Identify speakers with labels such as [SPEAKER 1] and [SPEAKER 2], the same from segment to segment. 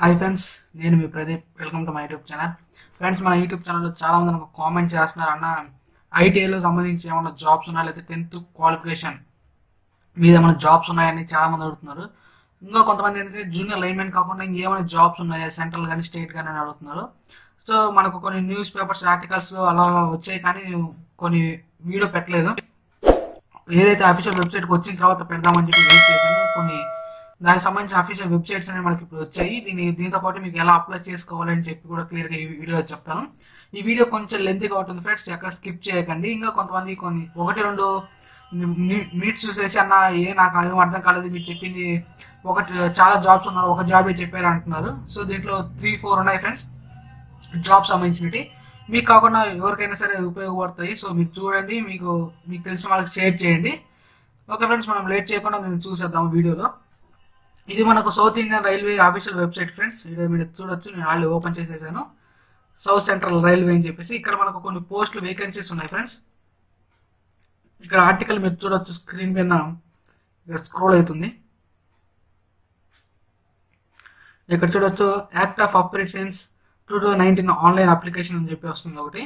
[SPEAKER 1] Hi friends నేను మీ Pradeep. Welcome to my YouTube channel friends మన YouTube ఛానల్లో చాలా మంది నాకు కామెంట్ చేస్తున్నారు. అన్న ఐటీఐలో సంబంధించి ఏమైనా జాబ్స్ ఉన్నాయా లేదా టెన్త్ క్వాలిఫికేషన్ మీద ఏమైనా జాబ్స్ ఉన్నాయని చాలా మంది అడుగుతున్నారు. ఇంకా కొంతమంది ఏంటంటే జూనియర్ లైన్మెన్ కాకుండా ఇంకేమైనా జాబ్స్ ఉన్నాయా? సెంట్రల్ కానీ స్టేట్ కానీ అని అడుగుతున్నారు. సో మనకు కొన్ని న్యూస్ పేపర్స్ ఆర్టికల్స్ అలా వచ్చాయి కానీ నేను కొన్ని వీడియో పెట్టలేదు. ఏదైతే అఫీషియల్ వెబ్సైట్కి వచ్చిన తర్వాత పెడదామని చెప్పి వెయిట్ చేశాను. కొన్ని దానికి సంబంధించిన అఫీషియల్ వెబ్సైట్స్ అనేవి మనకి ఇప్పుడు వచ్చాయి. దీని దీంతో పాటు మీకు ఎలా అప్లై చేసుకోవాలని చెప్పి కూడా క్లియర్గా ఈ వీడియోలో చెప్తాను. ఈ వీడియో కొంచెం లెంతీగా ఉంటుంది ఫ్రెండ్స్ ఎక్కడ స్కిప్ చేయకండి. ఇంకా కొంతమంది కొన్ని ఒకటి రెండు నీట్స్ చూసేసి అన్న ఏ నాకు ఏం అర్థం కాలేదు మీరు చెప్పింది ఒకటి చాలా జాబ్స్ ఉన్నారు ఒక జాబే చెప్పారు అంటున్నారు. సో దీంట్లో త్రీ ఫోర్ ఉన్నాయి ఫ్రెండ్స్ జాబ్ సంబంధించినవి. మీకు కాకుండా ఎవరికైనా సరే ఉపయోగపడతాయి. సో మీరు చూడండి మీకు మీకు తెలిసిన వాళ్ళకి షేర్ చేయండి. ఓకే ఫ్రెండ్స్ మనం లేట్ చేయకుండా మేము చూసేద్దాం వీడియోలో. ఇది మనకు south Indian railway official website friends. ఇది మీరు చూడొచ్చు నేను ఆల్రెడీ ఓపెన్ చేసేసాను. సౌత్ సెంట్రల్ రైల్వే అని చెప్పేసి ఇక్కడ మనకు కొన్ని పోస్టులు వేకెన్సీస్ ఉన్నాయి ఫ్రెండ్స్. ఇక్కడ ఆర్టికల్ మీరు చూడొచ్చు స్క్రీన్ పైన ఇక్కడ స్క్రోల్ అవుతుంది. ఇక్కడ చూడొచ్చు act of operations two two nineteen online application అని చెప్పి వస్తుంది ఒకటి.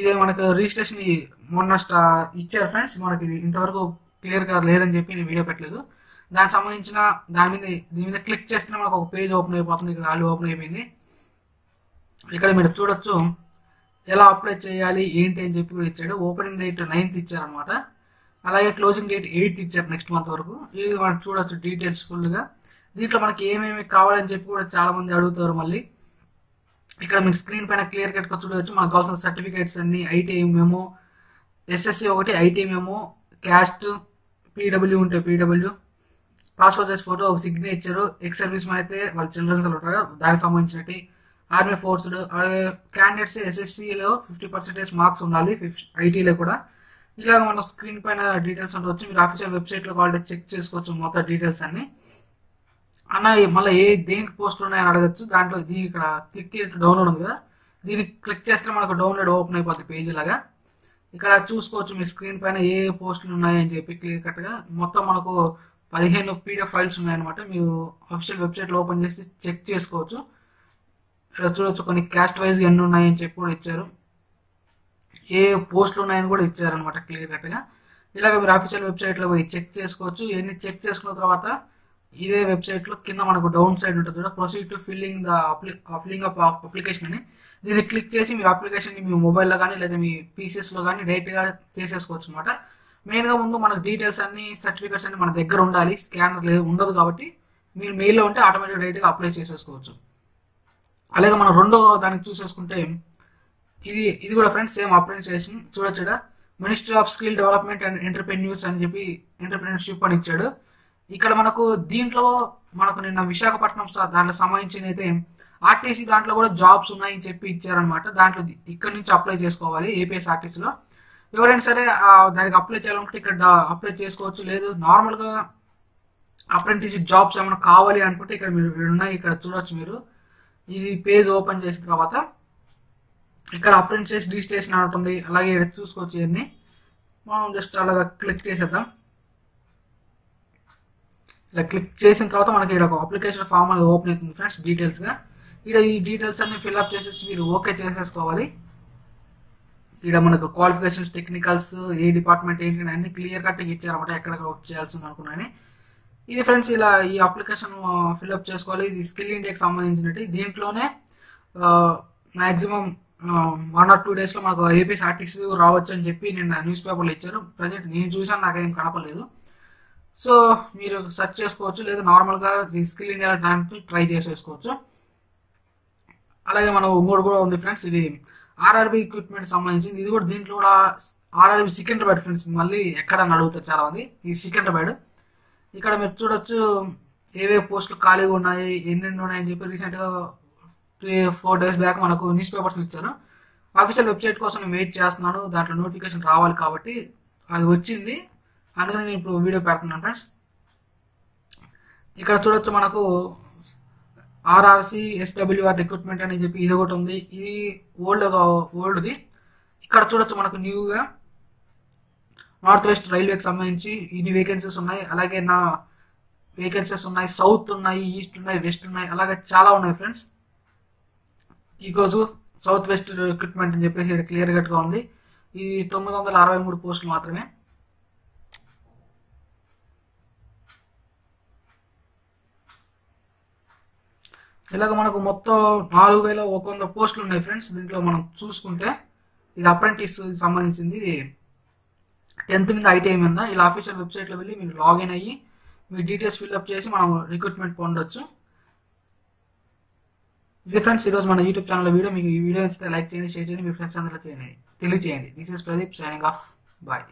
[SPEAKER 1] ఇది మనకు రిజిస్ట్రేషన్ మొన్న స్టా ఇచ్చారు ఫ్రెండ్స్. మనకి ఇది ఇంతవరకు క్లియర్గా లేదని చెప్పి నేను వీడియో పెట్టలేదు. దానికి సంబంధించిన దాని మీద దీని మీద క్లిక్ చేస్తే మనకు ఒక పేజ్ ఓపెన్ అయిపోతుంది ఇక్కడ ఆల్రెడీ ఓపెన్ అయిపోయింది. ఇక్కడ మీరు చూడొచ్చు ఎలా అప్లై చేయాలి ఏంటి అని చెప్పి కూడా ఇచ్చాడు. ఓపెనింగ్ డేట్ నైన్త్ ఇచ్చారనమాట అలాగే క్లోజింగ్ డేట్ ఎయిత్ ఇచ్చారు నెక్స్ట్ మంత్ వరకు. ఇది మనం చూడొచ్చు డీటెయిల్స్ ఫుల్గా దీంట్లో మనకి ఏమేమి కావాలని చెప్పి కూడా చాలామంది అడుగుతారు మళ్ళీ. ఇక్కడ మీకు స్క్రీన్ పైన క్లియర్ కట్గా చూడవచ్చు మనకు కావాల్సిన సర్టిఫికేట్స్ అన్ని ఐటీఐ మేము ఎస్ఎస్సి ఒకటి ఐటీ మేము క్యాస్ట్ పీడబ్ల్యూ ఉంటే పీడబ్ల్యూ పాస్పోర్ట్ సైజ్ ఫోటో ఒక సిగ్నేచర్ ఎక్స్ సర్వీస్ మ్యాన్ అయితే వాళ్ళ చిల్డ్రన్స్ ఉంటారు. దానికి సంబంధించినట్టు ఆర్మీ ఫోర్స్డ్ అలాగే క్యాండిడేట్స్ ఎస్ఎస్సిలో ఫిఫ్టీ పర్సెంటేజ్ మార్క్స్ ఉండాలి ఐటీలో కూడా. ఇలాగ మన స్క్రీన్ పైన డీటెయిల్స్ ఉండవచ్చు మీరు ఆఫీషియల్ వెబ్సైట్లో వాళ్ళు చెక్ చేసుకోవచ్చు మొత్తం డీటెయిల్స్ అన్ని. అన్న మళ్ళీ ఏ దేనికి పోస్ట్ ఉన్నాయని అడగచ్చు. దాంట్లో ఇది ఇక్కడ క్లిక్ డౌన్లోడ్ ఉంది కదా. దీన్ని క్లిక్ చేస్తే మనకు డౌన్లోడ్ ఓపెన్ అయిపోతుంది పేజీ లాగా. ఇక్కడ చూసుకోవచ్చు మీ స్క్రీన్ పైన ఏ పోస్టులు ఉన్నాయని చెప్పి క్లియర్ కట్గా మొత్తం మనకు పదిహేను పీడిఎఫ్ ఫైల్స్ ఉన్నాయన్నమాట. మీరు అఫీషియల్ వెబ్సైట్లో ఓపెన్ చేసి చెక్ చేసుకోవచ్చు. ఇక్కడ చూడొచ్చు కొన్ని క్యాస్ట్ వైజ్ ఎన్ని ఉన్నాయని చెప్పి కూడా ఇచ్చారు. ఏ పోస్టులు ఉన్నాయని కూడా ఇచ్చారనమాట క్లియర్ కట్గా ఇలాగ మీరు అఫీషియల్ వెబ్సైట్లో పోయి చెక్ చేసుకోవచ్చు. ఇవన్నీ చెక్ చేసుకున్న తర్వాత ఇదే వెబ్సైట్లో కింద మనకు డౌన్ సైడ్ ఉంటుంది కూడా proceed to filling the filling up application అని. దీన్ని క్లిక్ చేసి మీరు అప్లికేషన్ని మీ మొబైల్లో కానీ లేదా మీ పీసీఎస్లో కానీ డైరెక్ట్గా చేసేసుకోవచ్చు అనమాట మెయిన్గా ముందు మనకు డీటెయిల్స్ అన్ని సర్టిఫికేట్స్ అన్ని మన దగ్గర ఉండాలి. స్కానర్ లేదు ఉండదు కాబట్టి మీరు మెయిల్లో ఉంటే ఆటోమేటిక్ రైట్గా అప్లై చేసేసుకోవచ్చు. అలాగే మనం రెండో దానికి చూసేసుకుంటే ఇది ఇది కూడా ఫ్రెండ్స్ సేమ్ అప్రెంటిసేషన్ చూడొచ్చు ministry of skill development and entrepreneurs అని చెప్పి ఎంటర్ప్రెన్యూర్షిప్ అని ఇచ్చాడు. ఇక్కడ మనకు దీంట్లో మనకు నిన్న విశాఖపట్నం దాంట్లో సంబంధించిన అయితే ఆర్టీసీ దాంట్లో కూడా జాబ్స్ ఉన్నాయని చెప్పి ఇచ్చారనమాట దాంట్లో ఇక్కడ నుంచి అప్లై చేసుకోవాలి ఏపీఎస్ ఆర్టీసీలో ఎవరైనా సరే దానికి అప్లై చేయాలనుకుంటే ఇక్కడ అప్లై చేసుకోవచ్చు. లేదు నార్మల్గా అప్రెంటిస్షిప్ జాబ్స్ ఏమైనా కావాలి అనుకుంటే ఇక్కడ మీరు ఉన్నాయి ఇక్కడ చూడవచ్చు మీరు. ఇది పేజ్ ఓపెన్ చేసిన తర్వాత ఇక్కడ అప్రెంటిస్ రిజిస్ట్రేషన్ ఉంటుంది అలాగే ఇక్కడ చూసుకోవచ్చు ఇవన్నీ. మనం జస్ట్ అలాగా క్లిక్ చేసేద్దాం. ఇలా క్లిక్ చేసిన తర్వాత మనకి ఇక్కడ ఒక అప్లికేషన్ ఫామ్ అనేది ఓపెన్ అవుతుంది ఫ్రెండ్స్ డీటెయిల్స్గా ఇక్కడ ఈ డీటెయిల్స్ అన్ని ఫిల్అప్ చేసేసి మీరు ఓకే చేసేసుకోవాలి. ఇక్కడ మనకు క్వాలిఫికేషన్స్ టెక్నికల్స్ ఏ డిపార్ట్మెంట్ ఏంటి అన్ని క్లియర్ కట్ ఇచ్చారన్నమాట. ఎక్కడ వర్క్ చేయాల్సింది అనుకున్నాను ఇది ఫ్రెండ్స్ ఇలా ఈ అప్లికేషన్ ఫిల్అప్ చేసుకోవాలి. ఇది స్కిల్ ఇండియాకి సంబంధించినట్టు దీంట్లోనే మ్యాక్సిమం వన్ ఆర్ టూ డేస్లో మనకు ఏపీఎస్ ఆర్టీసీ రావచ్చు అని చెప్పి నిన్న న్యూస్ పేపర్లో ఇచ్చారు. ప్రజెంట్ నేను చూసాను నాకేం కనపలేదు సో మీరు సెర్చ్ చేసుకోవచ్చు. లేదా నార్మల్గా ఈ స్కిల్ ఇండియా దానికి ట్రై చేసేసుకోవచ్చు. అలాగే మనం ఇంకోటి కూడా ఉంది ఫ్రెండ్స్ ఇది ఆర్ఆర్బి ఎక్విప్మెంట్ సంబంధించింది. ఇది కూడా దీంట్లో కూడా ఆర్ఆర్బి సికింద్రాబాద్ ఫ్రెండ్స్ మళ్ళీ ఎక్కడ అడుగుతారు చాలా మంది ఈ సికింద్రాబాద్ ఇక్కడ మీరు చూడొచ్చు ఏవే పోస్టులు ఖాళీగా ఉన్నాయి ఎన్నెన్ని ఉన్నాయని చెప్పి రీసెంట్గా త్రీ ఫోర్ డేస్ బ్యాక్ మనకు న్యూస్ పేపర్స్ ఇచ్చారు. అఫీషియల్ వెబ్సైట్ కోసం నేను వెయిట్ చేస్తున్నాను. దాంట్లో నోటిఫికేషన్ రావాలి కాబట్టి అది వచ్చింది. అందుకని నేను ఇప్పుడు వీడియో పెడుతున్నాను ఫ్రెండ్స్ ఇక్కడ చూడొచ్చు మనకు ఆర్ఆర్సి ఎస్డబ్ల్యూఆర్ రిక్రూట్మెంట్ అని చెప్పి ఇది ఒకటి ఉంది. ఇది ఓల్డ్ ఓల్డ్ది. ఇక్కడ చూడొచ్చు మనకు న్యూగా. నార్త్ వెస్ట్ రైల్వేకి సంబంధించి ఇన్ని వేకెన్సీస్ ఉన్నాయి. అలాగే నా వేకెన్సీస్ ఉన్నాయి. సౌత్ ఉన్నాయి ఈస్ట్ ఉన్నాయి వెస్ట్ ఉన్నాయి. అలాగే చాలా ఉన్నాయి ఫ్రెండ్స్. ఈరోజు సౌత్ వెస్ట్ రిక్రూట్మెంట్ అని చెప్పేసి ఇక్కడ క్లియర్ కట్గా ఉంది. ఈ తొమ్మిది వందల అరవై మూడు పోస్టులు మాత్రమే. ఇలాగ మనకు మొత్తం నాలుగు వేల ఒక వంద పోస్టులు ఉన్నాయి ఫ్రెండ్స్. దీంట్లో మనం చూసుకుంటే ఇది అప్రెంటిస్ సంబంధించింది. ఇది టెన్త్ మీద ఐటీఐ మీద. ఇలా అఫీషియల్ వెబ్సైట్లో వెళ్ళి మీరు లాగిన్ అయ్యి మీ డీటెయిల్స్ ఫిల్అప్ చేసి మనం రిక్రూట్మెంట్ పొందొచ్చు. ఇది ఫ్రెండ్స్ ఈరోజు మన యూట్యూబ్ ఛానల్ వీడియో. మీకు ఈ వీడియో నచ్చితే లైక్ చేయండి షేర్ చేయండి. మీ ఫ్రెండ్స్ అందరిలో చేయండి తెలియజేయండి. This is Pradeep signing off bye